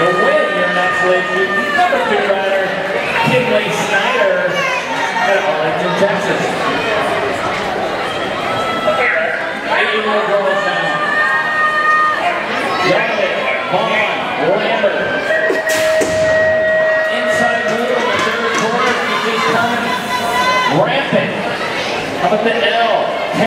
the win here next week. Number two rider, Kinley Snyder at Arlington, Texas. Eight more girls now. Donovan, Vaughn, Lambert. Inside move in the third quarter. He's coming rampant. How about the L?